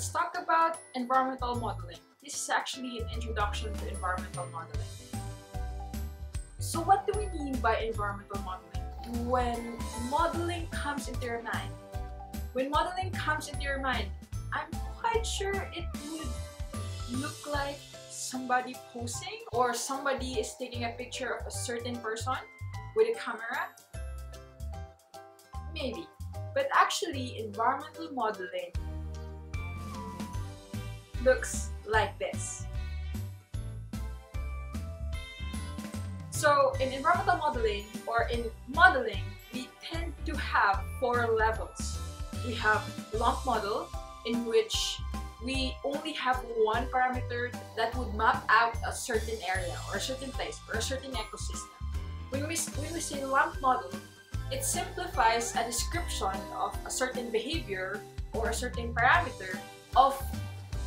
let's talk about environmental modeling. This is actually an introduction to environmental modeling. So what do we mean by environmental modeling? When modeling comes into your mind, when modeling comes into your mind, I'm quite sure it would look like somebody posing or somebody is taking a picture of a certain person with a camera. Maybe. But actually, environmental modeling looks like this. So in environmental modeling or in modeling, we tend to have four levels. We have lump model in which we only have one parameter that would map out a certain area or a certain place or a certain ecosystem. When we, when we say lump model, it simplifies a description of a certain behavior or a certain parameter of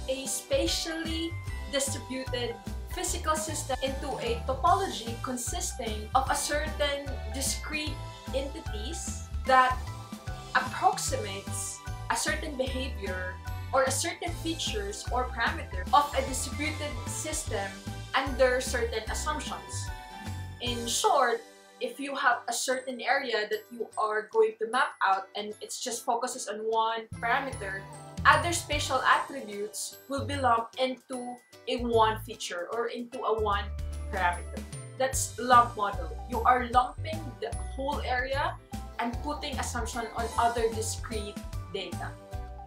a spatially distributed physical system into a topology consisting of a certain discrete entities that approximates a certain behavior or a certain features or parameter of a distributed system under certain assumptions. In short, if you have a certain area that you are going to map out and it just focuses on one parameter, other spatial attributes will be lumped into a one feature or into a one parameter. That's lump model. You are lumping the whole area and putting assumption on other discrete data.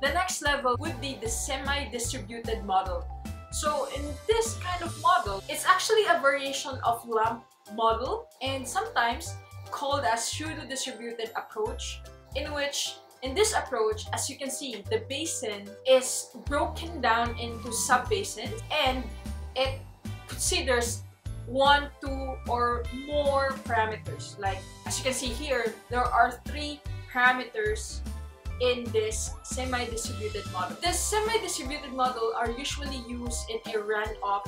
The next level would be the semi-distributed model. So in this kind of model, it's actually a variation of lump model and sometimes called as pseudo-distributed approach in which in this approach, as you can see, the basin is broken down into sub-basins and it considers one, two, or more parameters. Like, as you can see here, there are three parameters in this semi-distributed model. This semi-distributed model are usually used in a runoff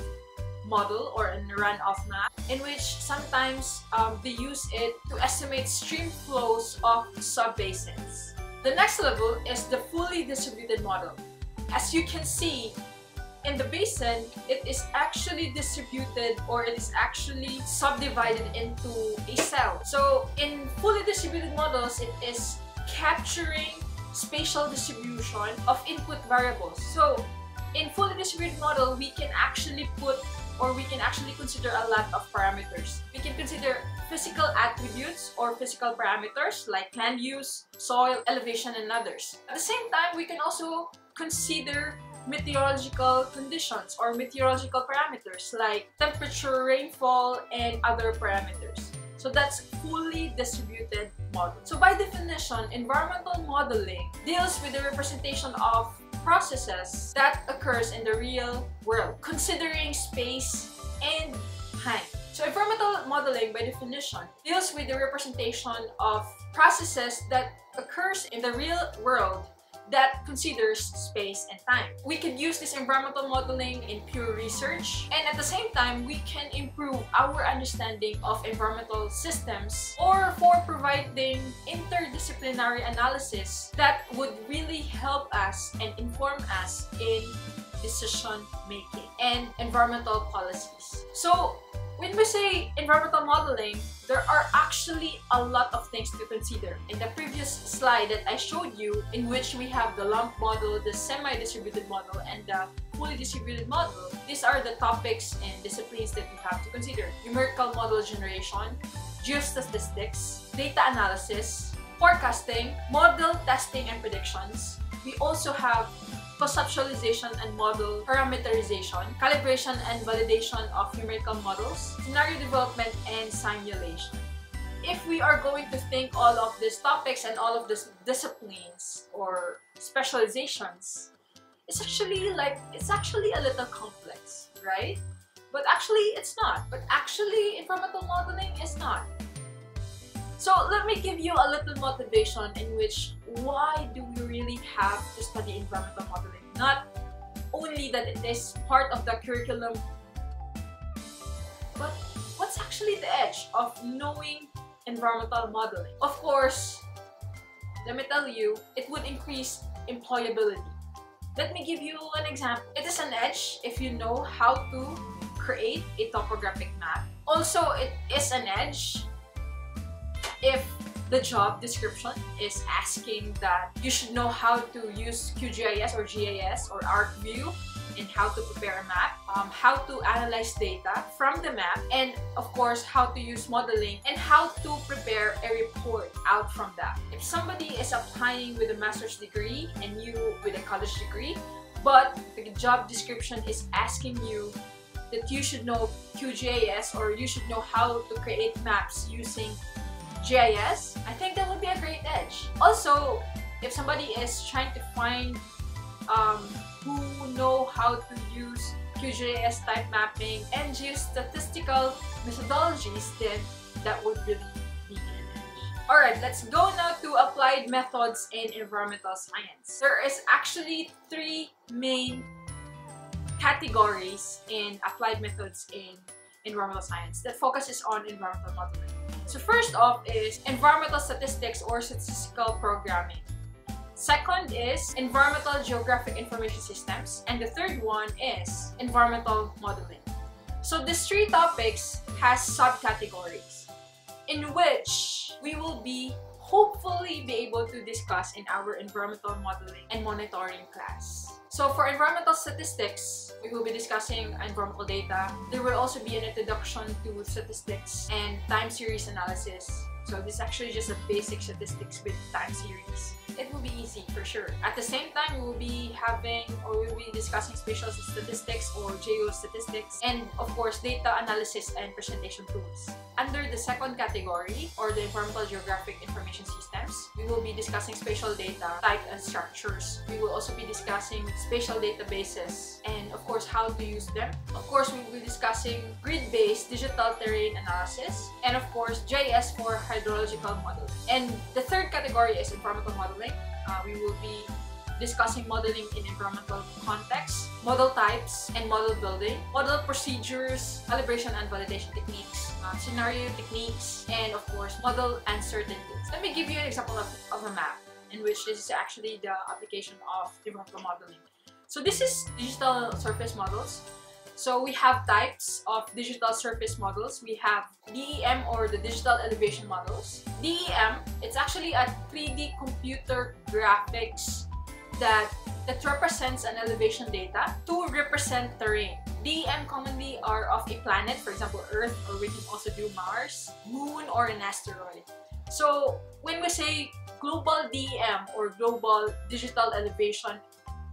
model or a runoff map in which sometimes um, they use it to estimate stream flows of sub-basins. The next level is the fully distributed model. As you can see, in the basin, it is actually distributed or it is actually subdivided into a cell. So in fully distributed models, it is capturing spatial distribution of input variables. So in fully distributed model, we can actually put or we can actually consider a lot of parameters. We can consider physical attributes or physical parameters like land use, soil, elevation, and others. At the same time, we can also consider meteorological conditions or meteorological parameters like temperature, rainfall, and other parameters. So that's fully distributed model. So by definition, environmental modeling deals with the representation of processes that occurs in the real world, considering space and time. So environmental modeling, by definition, deals with the representation of processes that occurs in the real world that considers space and time. We could use this environmental modeling in pure research and at the same time we can improve our understanding of environmental systems or for providing interdisciplinary analysis that would really help us and inform us in decision making and environmental policies. So when we say environmental modeling, there are actually a lot of things to consider. In the previous slide that I showed you, in which we have the lump model, the semi-distributed model, and the fully distributed model, these are the topics and disciplines that we have to consider. Numerical model generation, geostatistics, data analysis, forecasting, model testing and predictions. We also have conceptualization and model parameterization, calibration and validation of numerical models, scenario development, and simulation. If we are going to think all of these topics and all of these disciplines or specializations, it's actually like, it's actually a little complex, right? But actually, it's not. But actually, environmental modeling is not. So let me give you a little motivation in which why do we really have to study environmental modeling? Not only that it is part of the curriculum, but what's actually the edge of knowing environmental modeling? Of course, let me tell you, it would increase employability. Let me give you an example. It is an edge if you know how to create a topographic map. Also, it is an edge if the job description is asking that you should know how to use QGIS or GIS or ArcView and how to prepare a map, um, how to analyze data from the map, and of course, how to use modeling and how to prepare a report out from that. If somebody is applying with a master's degree and you with a college degree, but the job description is asking you that you should know QGIS or you should know how to create maps using GIS, I think that would be a great edge. Also, if somebody is trying to find um, who know how to use QGIS type mapping and geostatistical methodologies, then that would really be an edge. Alright, let's go now to applied methods in environmental science. There is actually three main categories in applied methods in environmental science that focuses on environmental modeling. So first off is environmental statistics or statistical programming. Second is environmental geographic information systems. And the third one is environmental modeling. So these three topics has subcategories in which we will be hopefully be able to discuss in our environmental modeling and monitoring class. So for environmental statistics, we will be discussing environmental data. There will also be an introduction to statistics and time series analysis. So this is actually just a basic statistics with time series it will be easy for sure. At the same time, we will be having or we will be discussing spatial statistics or geostatistics and of course data analysis and presentation tools. Under the second category or the environmental geographic information systems, we will be discussing spatial data, type and structures. We will also be discussing spatial databases and of course how to use them. Of course, we will be discussing grid-based digital terrain analysis and of course GIS for hydrological modeling. And the third category is environmental modeling uh, we will be discussing modeling in environmental context, model types and model building, model procedures, calibration and validation techniques, uh, scenario techniques, and of course, model uncertainties. Let me give you an example of, of a map in which this is actually the application of environmental modeling. So this is digital surface models. So we have types of digital surface models. We have DEM or the digital elevation models. DEM, it's actually a 3D computer graphics that that represents an elevation data to represent terrain. DEM commonly are of a planet, for example Earth, or we can also do Mars, Moon, or an asteroid. So when we say global DEM or global digital elevation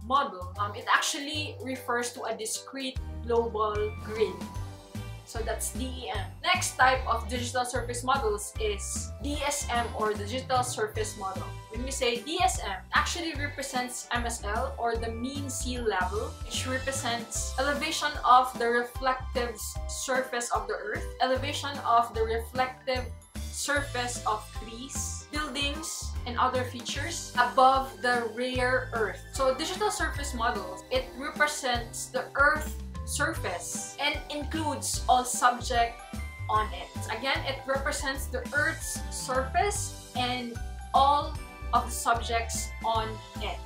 model, um, it actually refers to a discrete global grid. So that's DEM. Next type of digital surface models is DSM or digital surface model. When we say DSM, actually represents MSL or the mean sea level, which represents elevation of the reflective surface of the earth, elevation of the reflective surface of trees, buildings, and other features above the rare earth. So digital surface models, it represents the earth surface and includes all subject on it. Again, it represents the Earth's surface and all of the subjects on it.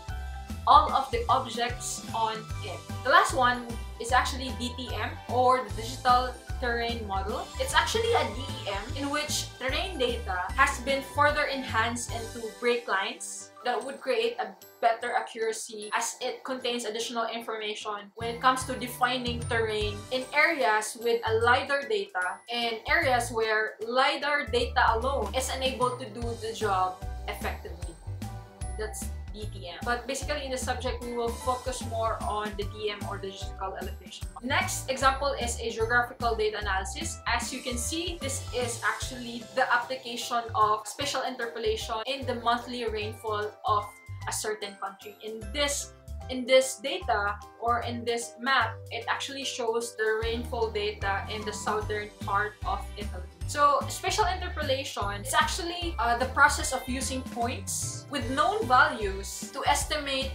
All of the objects on it. The last one is actually DTM or the Digital Terrain Model. It's actually a DEM in which terrain data has been further enhanced into break lines, that would create a better accuracy as it contains additional information when it comes to defining terrain in areas with a LiDAR data and areas where LiDAR data alone is unable to do the job effectively. That's DTM. But basically in the subject, we will focus more on the DM or the digital elevation. Next example is a geographical data analysis. As you can see, this is actually the application of spatial interpolation in the monthly rainfall of a certain country. In this in this data or in this map, it actually shows the rainfall data in the southern part of Italy. So spatial interpolation is actually uh, the process of using points with known values to estimate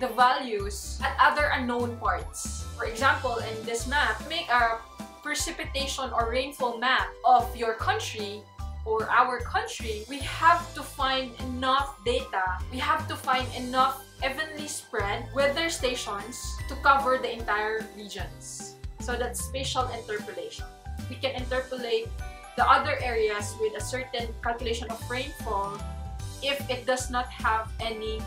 the values at other unknown parts. For example, in this map, make a precipitation or rainfall map of your country or our country, we have to find enough data. We have to find enough evenly spread weather stations to cover the entire regions. So that's spatial interpolation. We can interpolate the other areas with a certain calculation of rainfall if it does not have any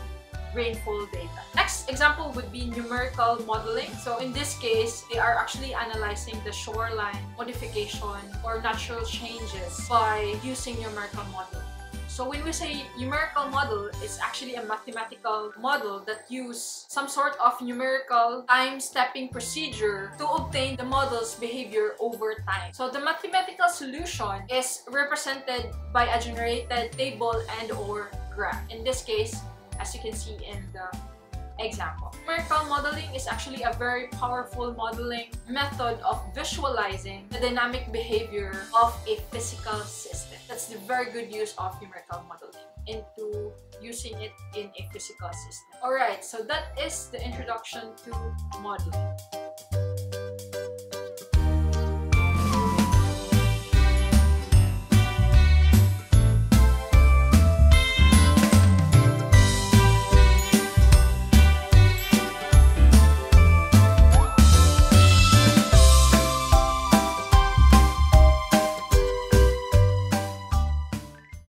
rainfall data. Next example would be numerical modeling. So in this case, they are actually analyzing the shoreline modification or natural changes by using numerical modeling. So when we say numerical model, it's actually a mathematical model that use some sort of numerical time-stepping procedure to obtain the model's behavior over time. So the mathematical solution is represented by a generated table and or graph. In this case, as you can see in the example. Numerical modeling is actually a very powerful modeling method of visualizing the dynamic behavior of a physical system. That's the very good use of numerical modeling into using it in a physical system. Alright, so that is the introduction to modeling.